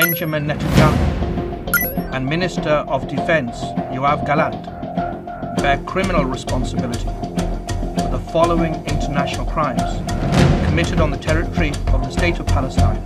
Benjamin Netanyahu and Minister of Defense Yoav Gallant bear criminal responsibility for the following international crimes committed on the territory of the State of Palestine.